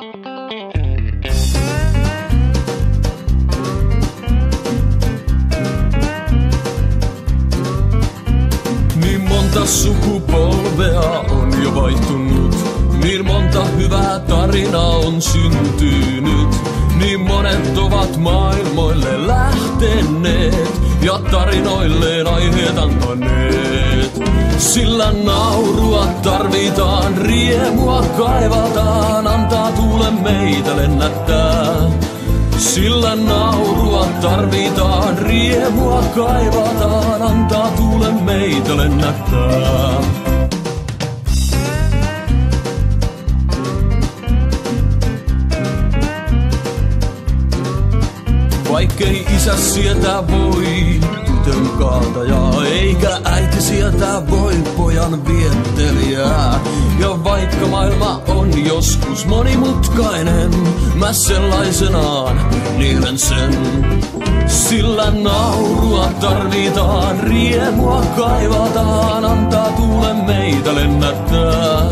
Niin monta sukupolvea on jo vaihtunut. Niin monta hyvää tarinaa on syntynyt. Niin monet ovat maailmoille lähteneet ja tarinoilleen aiheet antaneet. Sillä naurua tarvitaan, riemua kaivataan, meitä lennättää. Sillä naurua tarvitaan, riemua kaivataan, antaa tuule meitä lennättää. Vaikkei isä sietää voi Vaikka maailma on joskus monimutkainen, mä sellaisenaan nielen sen. Sillä naurua tarvitaan, riemua kaivataan, antaa tuule meitä lennättää.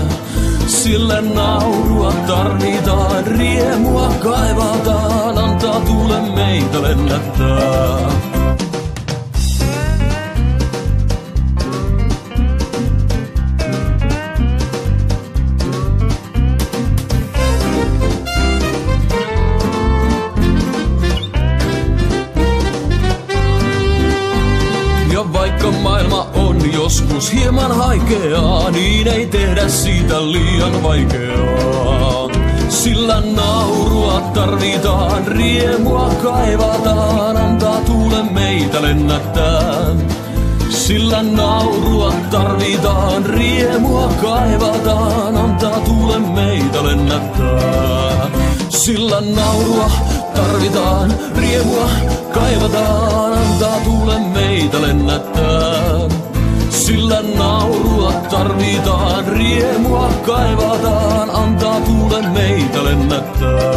Sillä naurua tarvitaan, riemua kaivataan, antaa tuule meitä lennättää. Vaikka maailma on joskus hieman haikeaa, niin ei tehdä siitä liian vaikeaa. Sillä naurua tarvitaan, riemua kaivataan, antaa tuule meitä lennättää. Sillä naurua tarvitaan, riemua kaivataan, antaa tuule meitä lennättää. Sillä naurua tarvitaan, riemua kaivataan, naurua tarvitaan, riemua kaivataan, antaa tuule meitä lennättää.